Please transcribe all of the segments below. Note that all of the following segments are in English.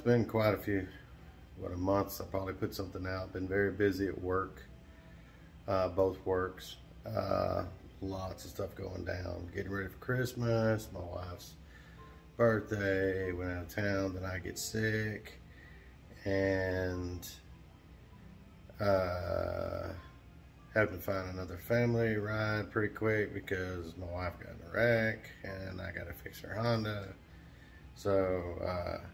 it's been quite a few, what a month. I probably put something out. Been very busy at work, uh, both works. Uh, lots of stuff going down. Getting ready for Christmas, my wife's birthday, went out of town, then I get sick, and uh, having to find another family ride pretty quick because my wife got in a wreck and I got to fix her Honda. So, uh,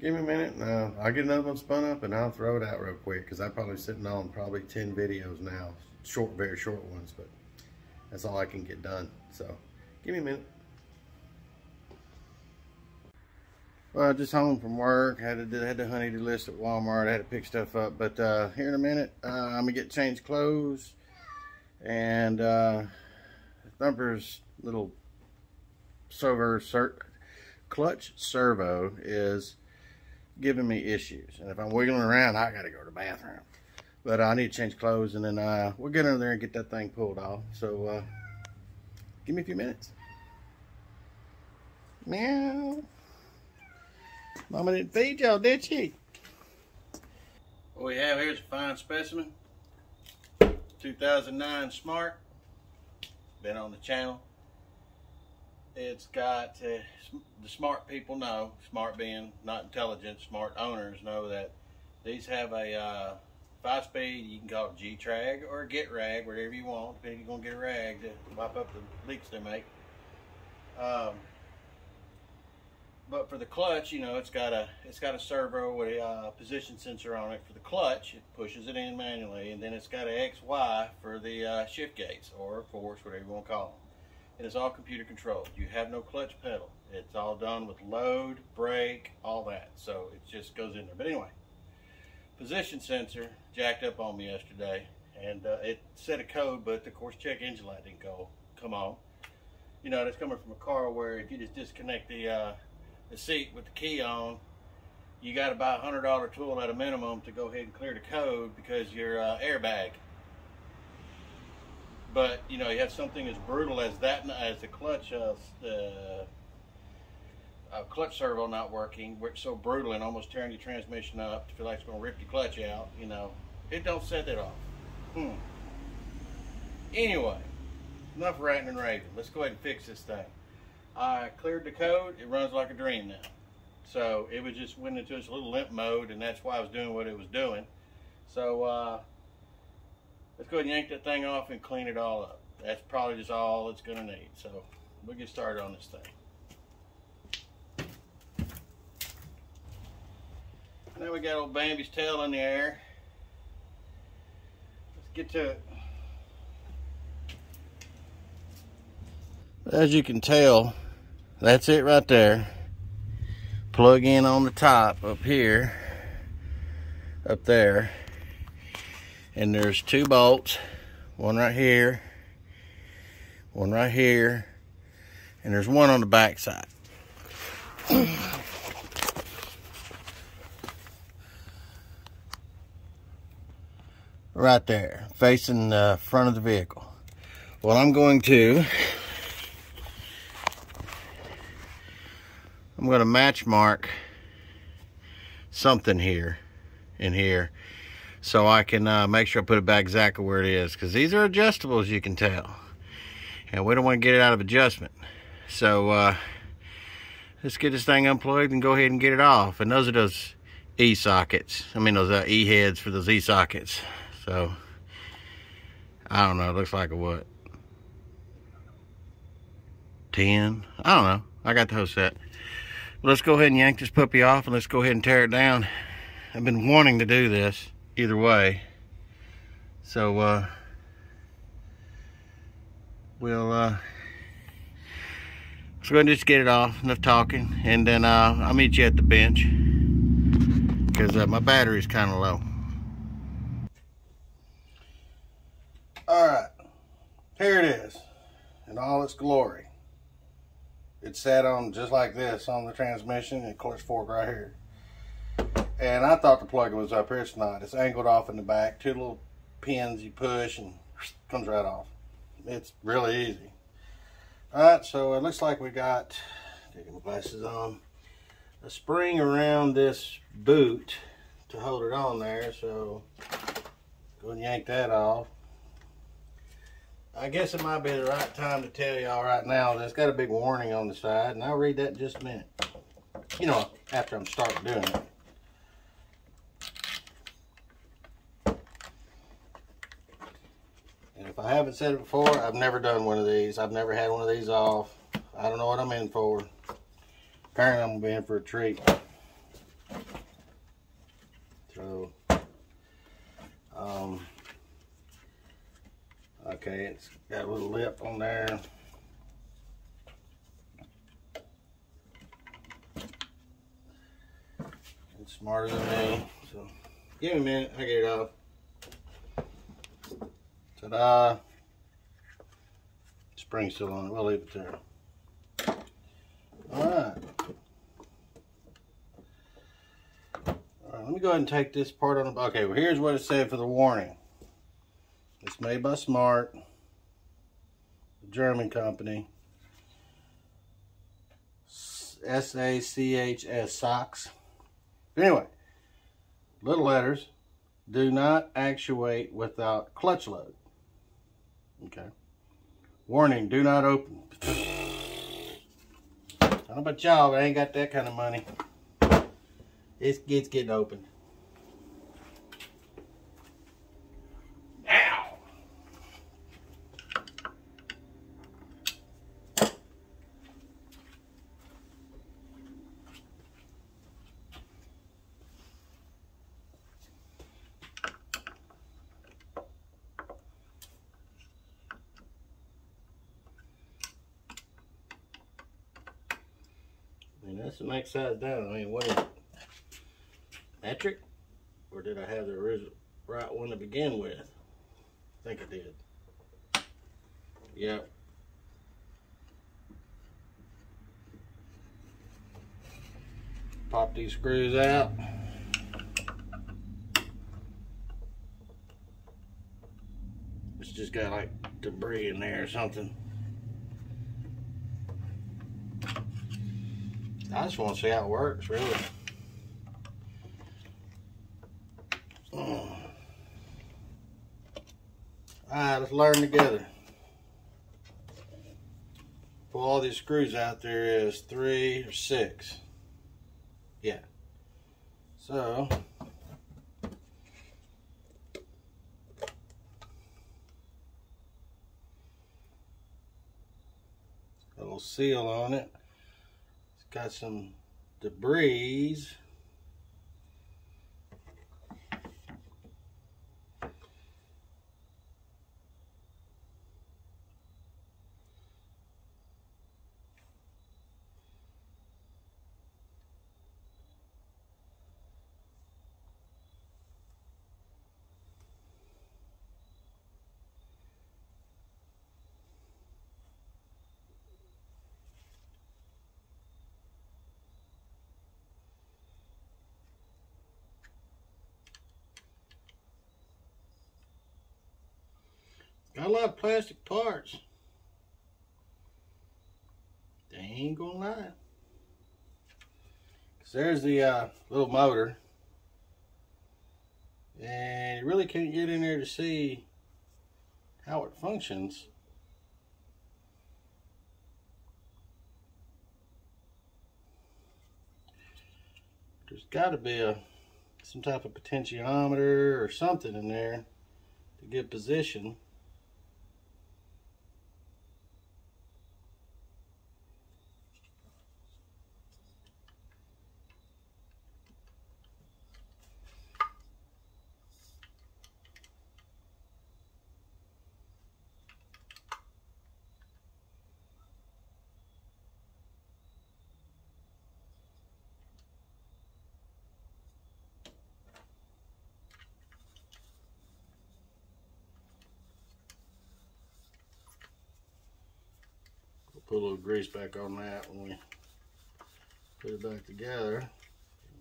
give me a minute uh, I'll get another one spun up and I'll throw it out real quick because I'm probably sitting on probably 10 videos now. Short, very short ones, but that's all I can get done. So, give me a minute. Well, just home from work. Had to had the honeydew list at Walmart. I had to pick stuff up. But uh, here in a minute, uh, I'm gonna get changed clothes. And uh, Thumper's little cert, clutch servo is giving me issues. And if I'm wiggling around, I gotta go to the bathroom. But I need to change clothes, and then uh, we'll get under there and get that thing pulled off. So uh, give me a few minutes. Meow. Mama didn't feed y'all, did she? What we have here is a fine specimen. 2009 Smart. Been on the channel. It's got, the smart people know, smart being not intelligent, smart owners know that these have a uh, five speed, you can call it G-Trag or a Get Rag, whatever you want, if you're to get a rag to wipe up the leaks they make. Um, but for the clutch, you know, it's got a it's got a servo with a uh, position sensor on it for the clutch. It pushes it in manually, and then it's got a XY for the uh, shift gates or force, whatever you want to call them. And it's all computer controlled. You have no clutch pedal. It's all done with load, brake, all that. So it just goes in there. But anyway, position sensor jacked up on me yesterday, and uh, it set a code, but of course check engine light didn't go come on. You know, that's coming from a car where if you just disconnect the uh, the seat with the key on, you got about a $100 tool at a minimum to go ahead and clear the code because your uh, airbag. But, you know, you have something as brutal as that, as the clutch, uh, uh, clutch servo not working, it's so brutal and almost tearing your transmission up to feel like it's going to rip your clutch out, you know, it don't set that off. Hmm. Anyway, enough ranting and raving. Let's go ahead and fix this thing. I cleared the code, it runs like a dream now. So it was just went into its little limp mode and that's why I was doing what it was doing. So uh, let's go ahead and yank that thing off and clean it all up. That's probably just all it's gonna need. So we'll get started on this thing. Now we got old Bambi's tail in the air. Let's get to it. As you can tell, that's it right there plug in on the top up here up there and there's two bolts one right here one right here and there's one on the back side. Right there facing the front of the vehicle. What I'm going to I'm going to match mark something here in here so I can uh, make sure I put it back exactly where it is because these are adjustable as you can tell. And we don't want to get it out of adjustment. So uh, let's get this thing unplugged and go ahead and get it off. And those are those E sockets I mean those uh, E heads for those E sockets so I don't know. It looks like a what? 10 I don't know. I got the whole set. Let's go ahead and yank this puppy off and let's go ahead and tear it down. I've been wanting to do this either way. So uh, we'll uh, ahead and just get it off, enough talking, and then uh, I'll meet you at the bench because uh, my battery's kind of low. All right, here it is in all its glory it sat on just like this on the transmission and clutch fork right here. And I thought the plug was up here. It's not. It's angled off in the back. Two little pins you push and comes right off. It's really easy. All right, so it looks like we got, taking my glasses on, a spring around this boot to hold it on there. So go and yank that off. I guess it might be the right time to tell y'all right now that it's got a big warning on the side, and I'll read that in just a minute. You know, after I'm starting doing it. If I haven't said it before, I've never done one of these. I've never had one of these off. I don't know what I'm in for. Apparently I'm going to be in for a treat. So, um, okay, it's got a little lip on there. It's smarter than me, so give me a minute, I get it off. Ta-da! Spring still on it, we'll leave it there. Alright. Alright, let me go ahead and take this part on the, okay, well here's what it said for the warning. It's made by Smart, a German company. S-A-C-H-S, socks. Anyway, little letters, do not actuate without clutch load. Okay. Warning, do not open. I don't know about y'all, but I ain't got that kind of money. It's, it's getting open. that's the size down. I mean, what is it? Metric? Or did I have the original right one to begin with? I think I did. Yep. Pop these screws out. It's just got like debris in there or something. I just want to see how it works, really. Alright, let's learn together. Pull all these screws out, there is three or six. Yeah. So, little seal on it got some debris Got a lot of plastic parts. They ain't gonna lie. Cause there's the uh, little motor. And you really can't get in there to see how it functions. There's got to be a some type of potentiometer or something in there to get position. Grease back on that when we put it back together.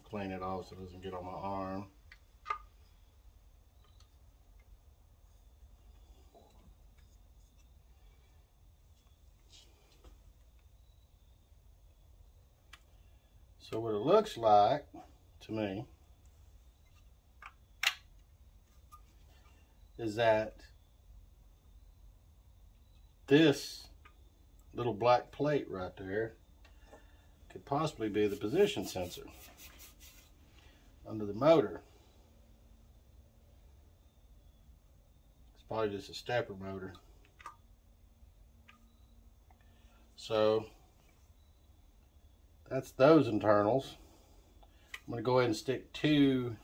Clean it off so it doesn't get on my arm. So what it looks like to me is that this little black plate right there could possibly be the position sensor under the motor. It's probably just a stepper motor. So that's those internals. I'm going to go ahead and stick two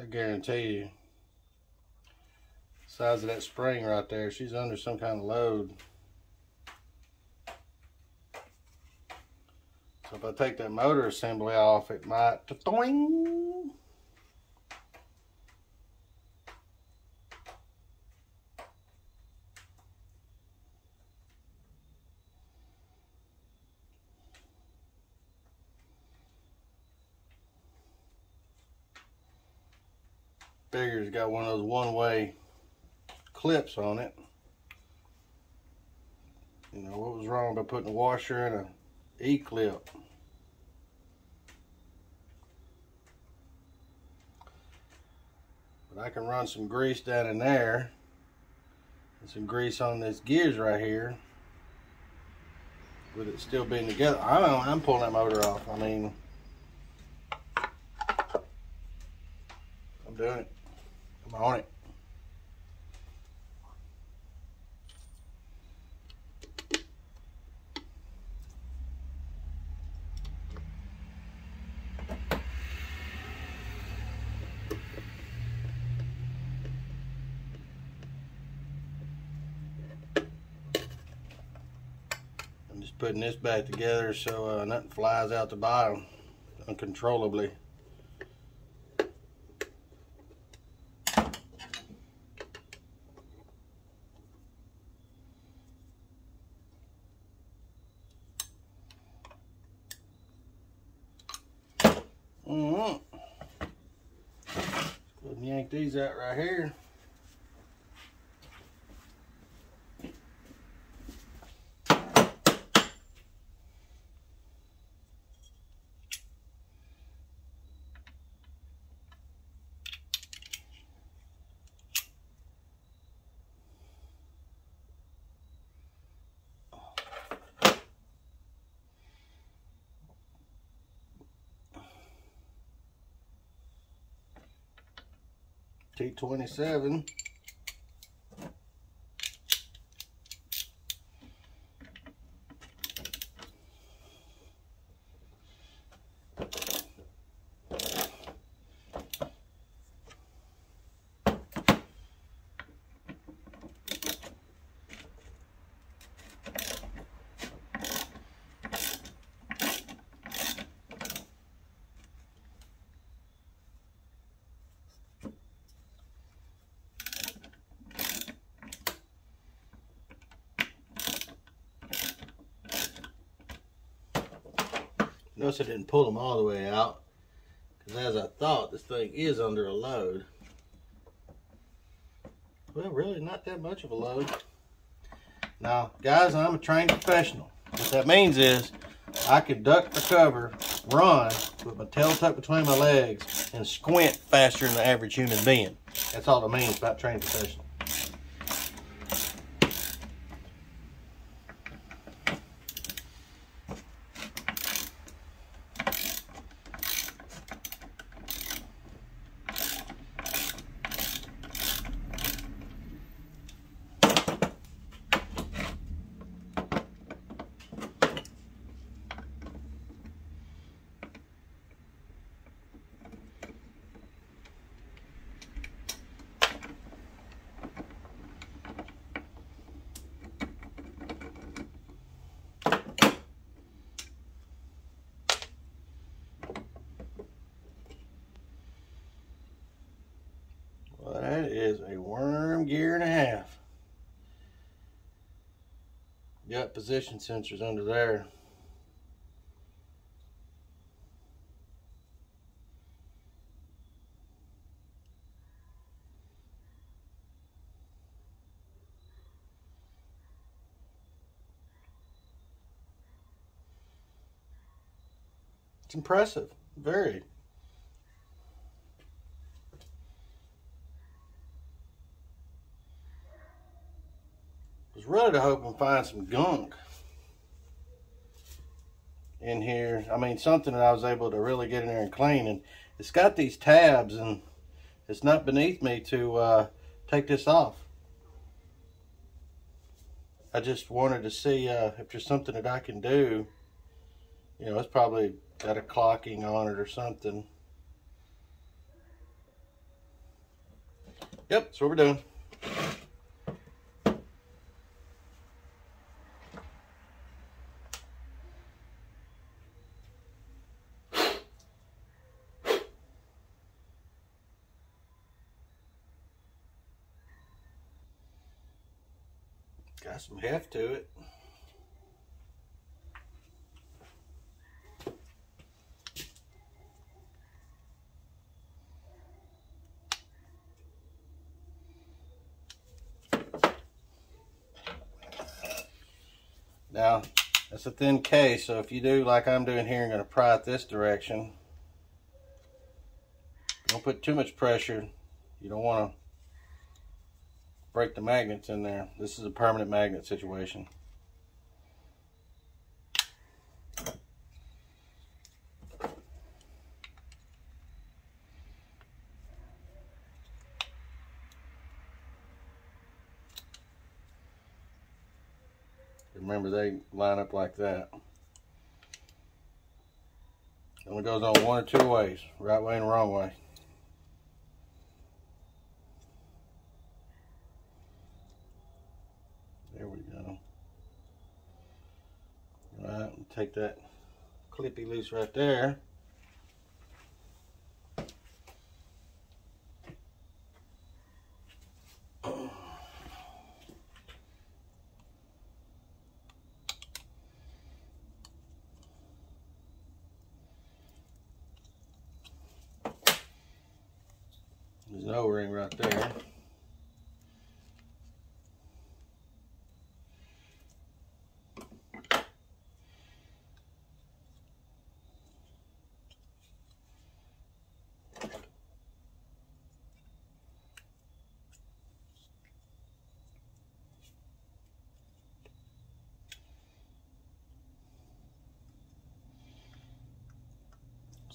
I guarantee you, size of that spring right there, she's under some kind of load. So if I take that motor assembly off, it might doing. Figure it's got one of those one-way clips on it. You know, what was wrong by putting a washer and a E-clip? But I can run some grease down in there and some grease on this gears right here with it still being together. I don't know, I'm pulling that motor off. I mean, I'm doing it. I'm on it. Just putting this back together so uh, nothing flies out the bottom uncontrollably. These out right here. T27. Notice I didn't pull them all the way out because as I thought, this thing is under a load. Well, really not that much of a load. Now, guys, I'm a trained professional. What that means is I could duck the cover, run with my tail tucked between my legs, and squint faster than the average human being. That's all it means about trained professional. year and a half. Got position sensors under there. It's impressive, very. Really to hope and find some gunk in here. I mean, something that I was able to really get in there and clean. And it's got these tabs, and it's not beneath me to uh, take this off. I just wanted to see uh, if there's something that I can do. You know, it's probably got a clocking on it or something. Yep, that's what we're doing. Got some heft to it. Now, that's a thin case, so if you do like I'm doing here, I'm going to pry it this direction. Don't put too much pressure. You don't want to break the magnets in there. This is a permanent magnet situation. Remember they line up like that. Only goes on one or two ways, right way and wrong way. Take that clippy loose right there. There's an O-ring right there.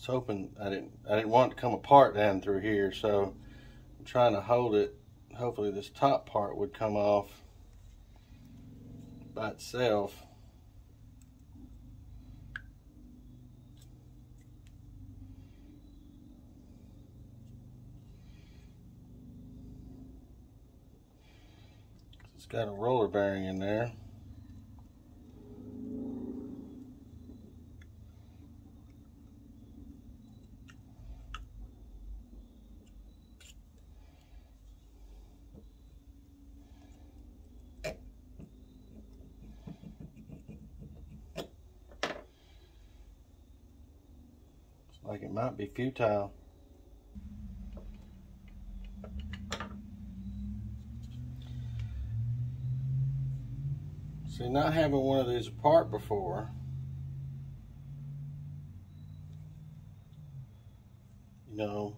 Was hoping I didn't I didn't want it to come apart down through here, so I'm trying to hold it. Hopefully this top part would come off by itself. It's got a roller bearing in there. Like it might be futile. See, not having one of these apart before, you know,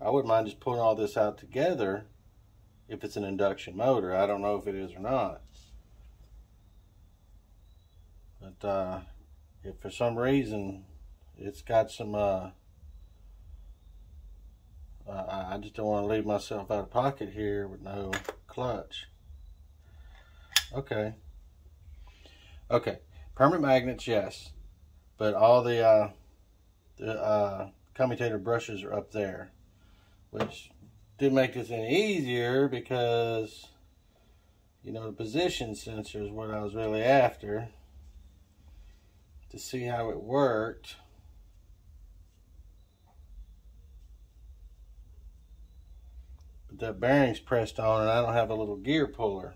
I wouldn't mind just pulling all this out together if it's an induction motor. I don't know if it is or not. But uh, if for some reason it's got some uh, I just don't want to leave myself out of pocket here with no clutch. Okay. Okay. Permanent magnets, yes. But all the, uh, the uh, commutator brushes are up there. Which didn't make this any easier because, you know, the position sensor is what I was really after. To see how it worked. That bearing's pressed on and I don't have a little gear puller.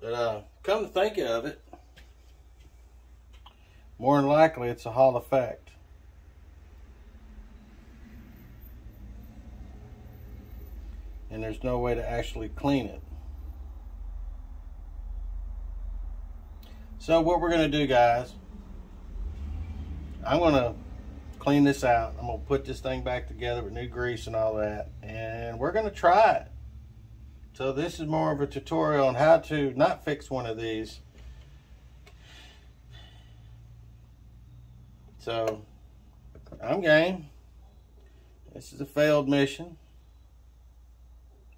But uh, come to think of it, more than likely it's a Hall effect. And there's no way to actually clean it. So what we're gonna do guys, I'm gonna clean this out. I'm gonna put this thing back together with new grease and all that. And we're gonna try it. So this is more of a tutorial on how to not fix one of these. So I'm game. This is a failed mission.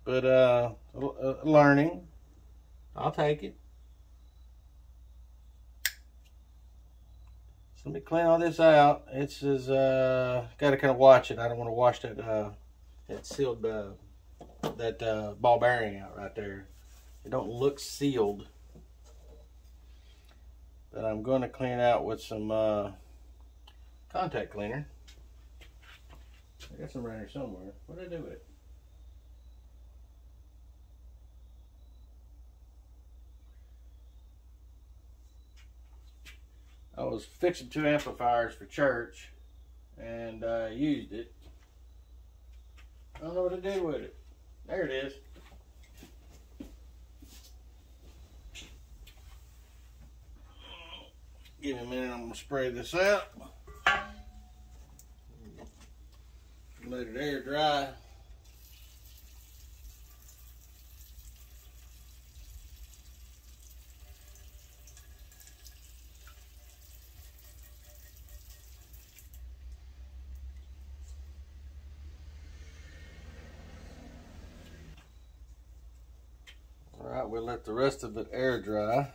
But uh, learning. I'll take it. So let me clean all this out. It's is uh, got to kind of watch it. I don't want to wash that uh, that sealed uh, that uh, ball bearing out right there. It don't look sealed, but I'm going to clean out with some uh, contact cleaner. I got some right here somewhere. What did I do with it? I was fixing two amplifiers for church and uh, used it. I don't know what to do with it. There it is. Give me a minute, I'm gonna spray this out. Let it air dry. we'll let the rest of it air dry.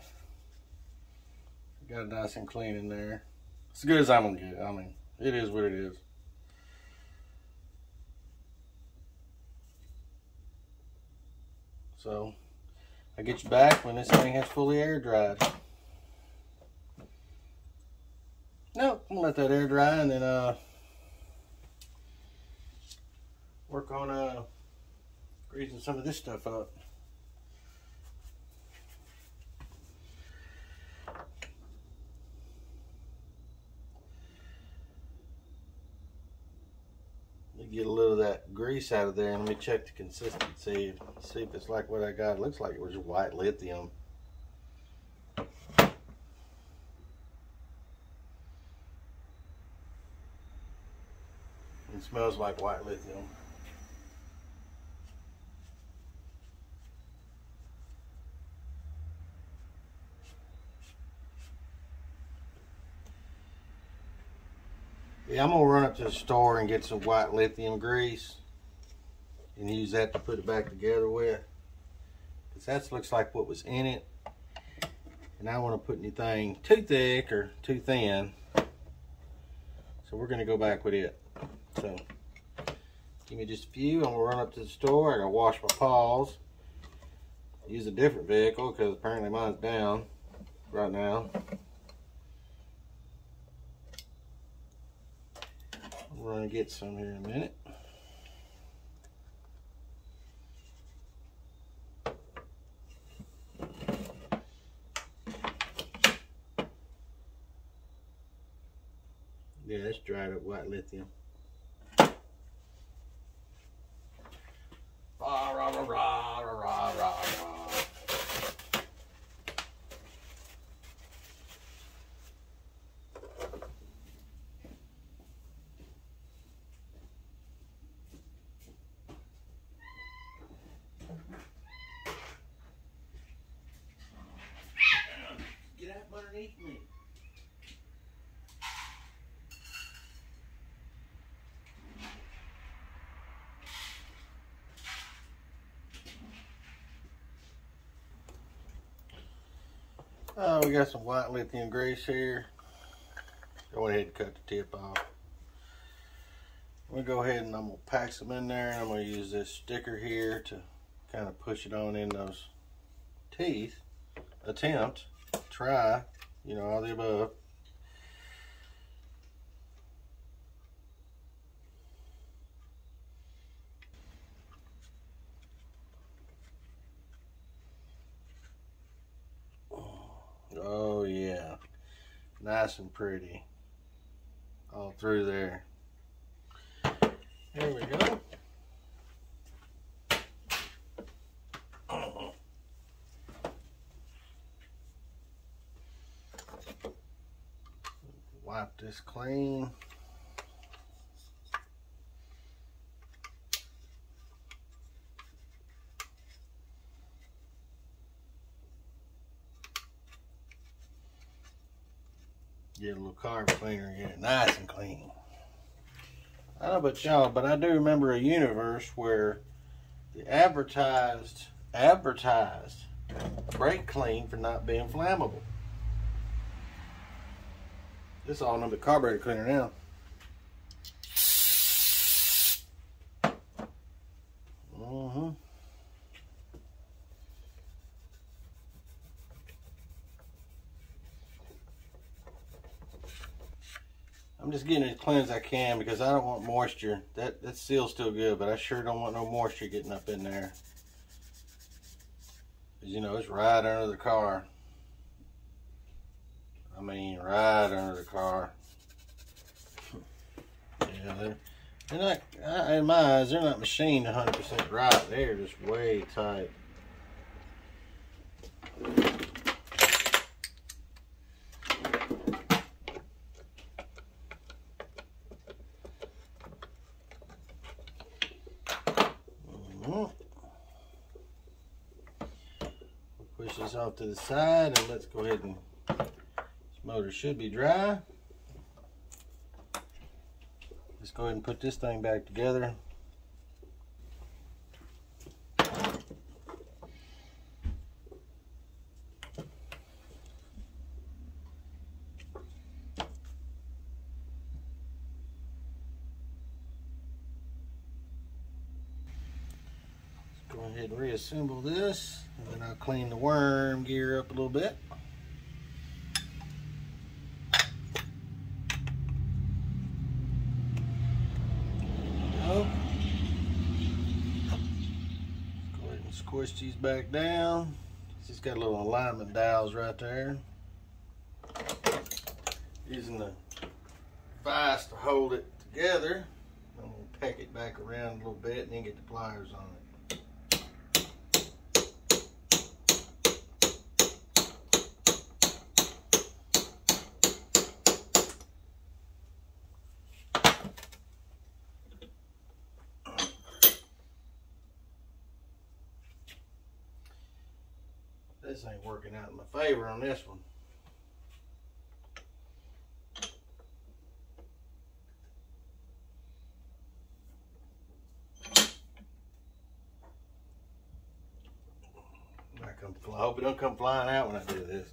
Got it nice and clean in there. As good as I'm gonna get. I mean, it is what it is. So, I get you back when this thing has fully air dried. No, I'm gonna let that air dry and then uh, work on uh, greasing some of this stuff up. get a little of that grease out of there and let me check the consistency see if it's like what I got. It looks like it was white lithium. It smells like white lithium. Yeah, I'm gonna run up to the store and get some white lithium grease and use that to put it back together with. Cause that looks like what was in it. And I don't want to put anything too thick or too thin. So we're gonna go back with it. So give me just a few. I'm gonna run up to the store. I gotta wash my paws. Use a different vehicle because apparently mine's down right now. We're going to get some here in a minute. Yeah, that's dried up white lithium. Rah, rah, rah, rah, rah, rah. underneath me. Oh, we got some white lithium grease here. Go ahead and cut the tip off. I'm gonna go ahead and I'm gonna pack some in there and I'm gonna use this sticker here to kind of push it on in those teeth. Attempt try, you know, all the above. nice and pretty all through there. There we go. Wipe this clean. Get a little carb cleaner and get it nice and clean. I don't know about y'all, but I do remember a universe where the advertised advertised brake clean for not being flammable. This is all number carburetor cleaner now. I'm just getting as clean as I can because I don't want moisture. That that seal's still good, but I sure don't want no moisture getting up in there. Cause you know it's right under the car. I mean, right under the car. yeah, they're, they're not, in my eyes, they're not machined 100% right. They're just way tight. To the side and let's go ahead and this Motor should be dry. Let's go ahead and put this thing back together. go ahead and reassemble this and then I'll clean the worm gear up a little bit. squish these back down. It's got a little alignment dowels right there. Using the vise to hold it together. I'm gonna peck it back around a little bit and then get the pliers on it. This ain't working out in my favor on this one. I hope it don't come flying out when I do this.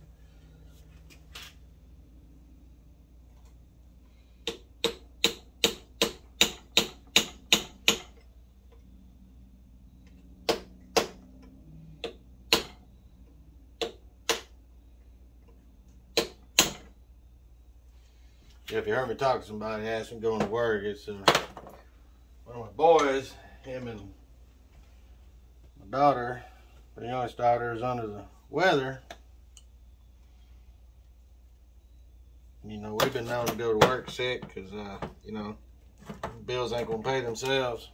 If you heard me talk to somebody, ask me going to work, it's uh, one of my boys, him and my daughter, my youngest daughter is under the weather. You know, we've been known to go to work sick because, uh, you know, bills ain't going to pay themselves.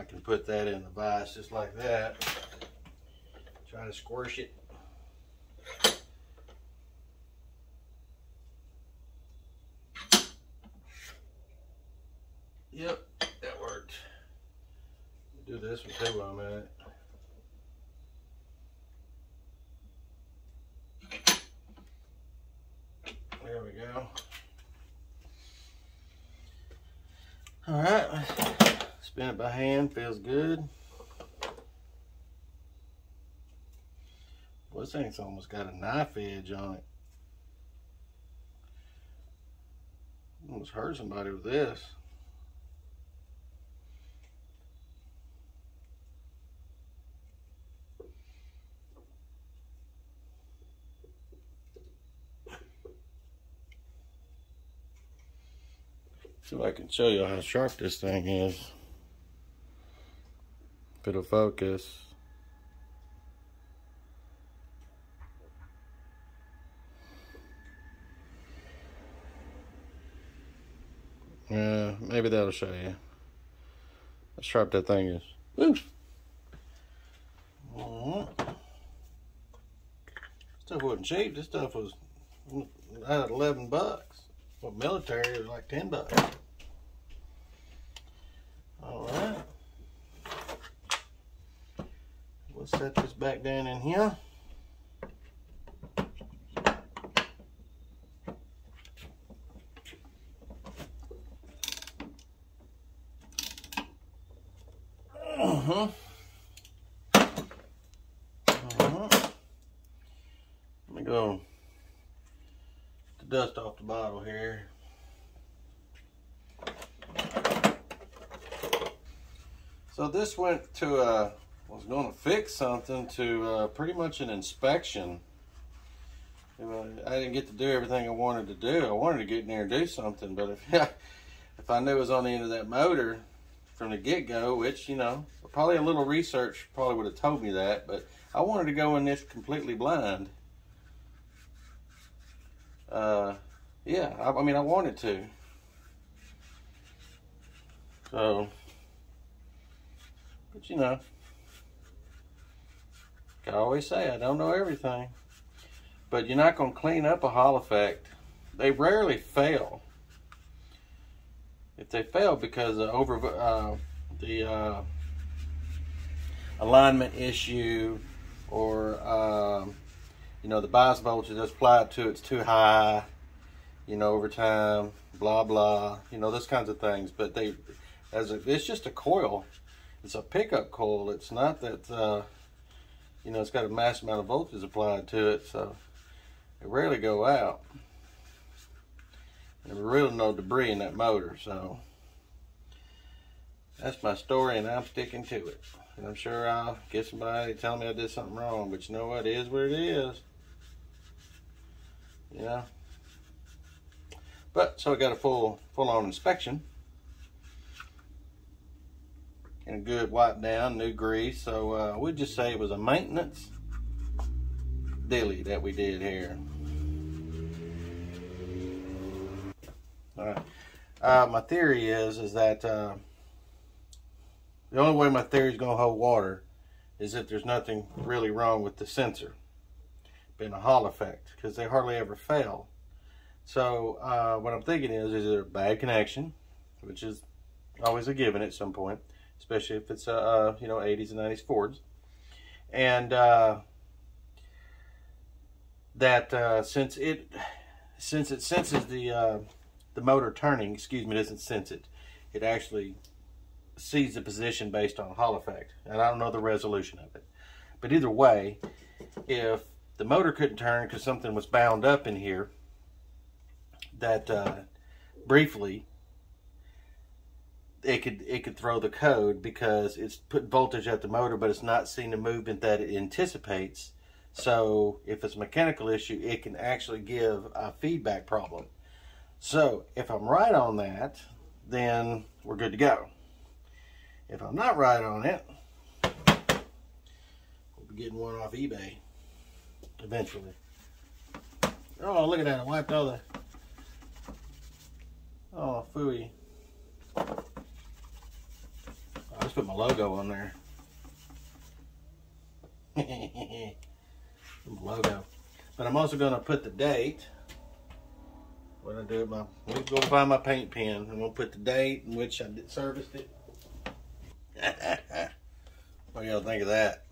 I can put that in the vise just like that. Try to squish it. Yep, that worked. Do this one too while I'm at it. There we go. All right. Spin it by hand, feels good. This thing's almost got a knife edge on it. Almost hurt somebody with this. See if I can show you how sharp this thing is. If it'll focus. Yeah, maybe that'll show you how sharp that thing is. Uh-huh. Stuff wasn't cheap. This stuff was at 11 bucks. Well, military was like 10 bucks. All right. We'll set this back down in here. Uh-huh. Uh-huh. Let me go the dust off the bottle here. So this went to a, uh, was going to fix something to uh, pretty much an inspection. I didn't get to do everything I wanted to do. I wanted to get in there and do something, but if if I knew it was on the end of that motor from the get-go, which, you know, probably a little research probably would have told me that, but I wanted to go in this completely blind. Uh, yeah, I, I mean, I wanted to. So, but you know, I always say I don't know everything. But you're not going to clean up a Hall effect. They rarely fail. If they fail because of over uh, the uh, alignment issue or um, you know the bias voltage that's applied to it's too high you know over time blah blah you know those kinds of things but they as a, it's just a coil it's a pickup coil it's not that uh, you know it's got a mass amount of voltage applied to it so it rarely go out there's really no debris in that motor so that's my story and I'm sticking to it and I'm sure I'll get somebody telling me I did something wrong, but you know what? It is what it is. Yeah. But, so I got a full, full-on inspection. And a good wipe down, new grease. So uh, we'd just say it was a maintenance dilly that we did here. All right. Uh, my theory is, is that uh, the only way my theory is going to hold water is if there's nothing really wrong with the sensor. Been a Hall effect because they hardly ever fail. So uh, what I'm thinking is, is it a bad connection, which is always a given at some point, especially if it's uh, you know 80s and 90s Fords, and uh, that uh, since it since it senses the uh, the motor turning, excuse me, doesn't sense it, it actually sees the position based on Hall effect. And I don't know the resolution of it. But either way, if the motor couldn't turn because something was bound up in here, that uh, briefly it could it could throw the code because it's put voltage at the motor, but it's not seeing the movement that it anticipates. So if it's a mechanical issue, it can actually give a feedback problem. So if I'm right on that, then we're good to go. If I'm not right on it, we'll be getting one off eBay eventually. Oh, look at that. I wiped all the... Oh, fooey. Just put my logo on there. logo. But I'm also going to put the date. What I do, my, let me go find my paint pen. I'm going to put the date in which I serviced it. what do y'all think of that?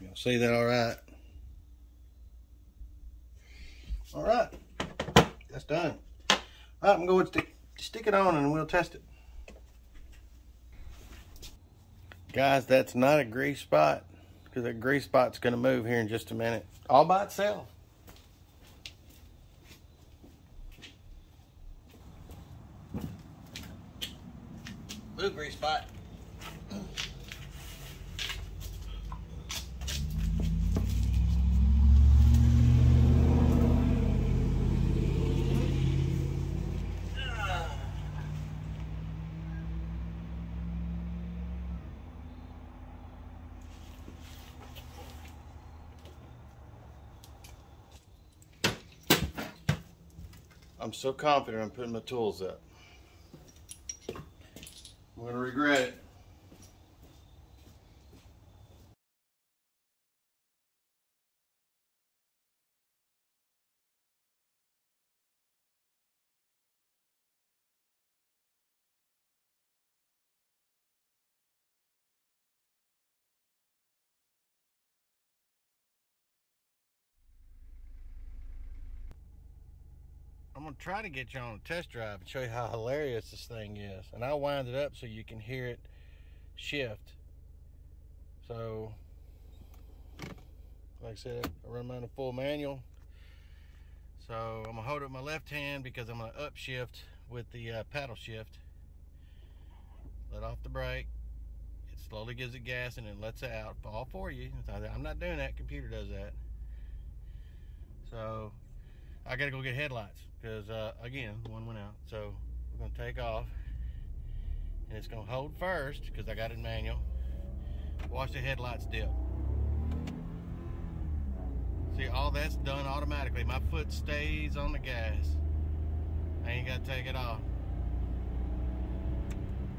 Y'all see that all right? All right, that's done. All right, I'm going to stick it on and we'll test it. Guys, that's not a grease spot because that grease spot's going to move here in just a minute all by itself. blue grease spot. I'm so confident I'm putting my tools up. I'm I'm gonna regret it. Try to get you on a test drive and show you how hilarious this thing is. And I'll wind it up so you can hear it shift. So, like I said, I run mine in full manual. So I'm gonna hold it with my left hand because I'm gonna upshift with the uh, paddle shift. Let off the brake. It slowly gives it gas and it lets it out all for you. I'm not doing that, computer does that. So I gotta go get headlights because uh, again, one went out. So we're gonna take off and it's gonna hold first because I got it manual. Watch the headlights dip. See, all that's done automatically. My foot stays on the gas. I ain't gotta take it off.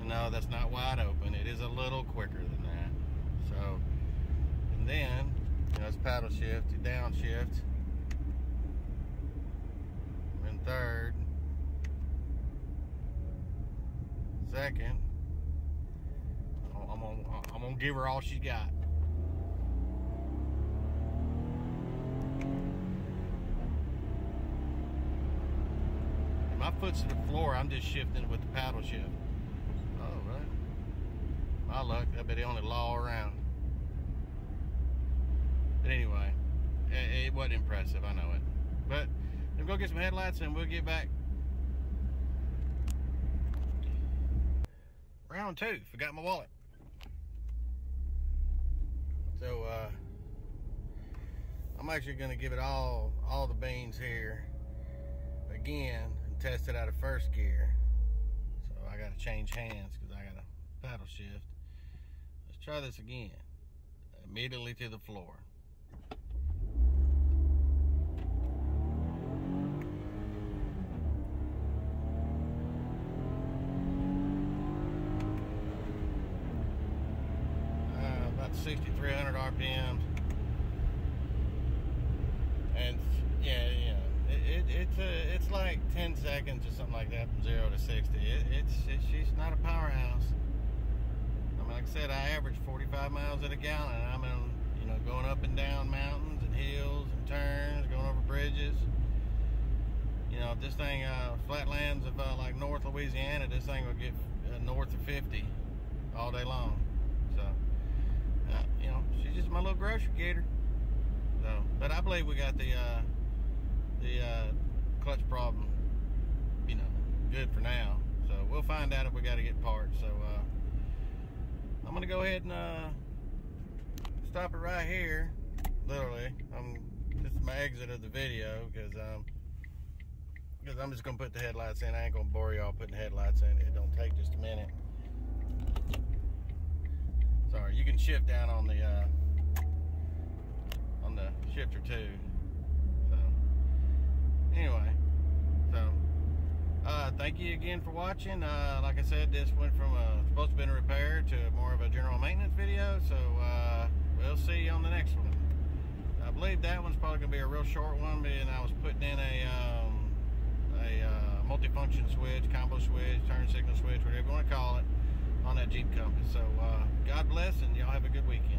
No, that's not wide open. It is a little quicker than that. So, and then, you know, it's paddle shift, downshift third, second. I'm gonna, I'm gonna give her all she got. my foot's to the floor, I'm just shifting with the paddle shift. Oh, right. My luck, I bet they only law around. But anyway, it, it wasn't impressive, I know it. But go get some headlights and we'll get back. Round two, forgot my wallet. So uh, I'm actually gonna give it all all the beans here again and test it out of first gear. So I gotta change hands because I got a paddle shift. Let's try this again. Immediately to the floor. It's she's not a powerhouse. I mean, like I said, I average 45 miles at a gallon. I'm in, you know, going up and down mountains and hills and turns, going over bridges. You know, if this thing, uh, flatlands of uh, like North Louisiana, this thing will get uh, north of 50 all day long. So uh, you know, she's just my little grocery gator. So, but I believe we got the uh, the uh, clutch problem, you know, good for now. We'll find out if we got to get parts. So uh, I'm gonna go ahead and uh, stop it right here. Literally, I'm this is my exit of the video because um because I'm just gonna put the headlights in. I ain't gonna bore y'all putting headlights in. It don't take just a minute. Sorry, you can shift down on the uh, on the shifter too. So anyway, so uh, thank you again for watching. Uh, like I said, this went from a supposed to be a repair to more of a general maintenance video. So uh, we'll see you on the next one. I believe that one's probably gonna be a real short one, being I was putting in a um, a uh, multifunction switch, combo switch, turn signal switch, whatever you want to call it on that Jeep Compass. So uh, God bless, and y'all have a good weekend.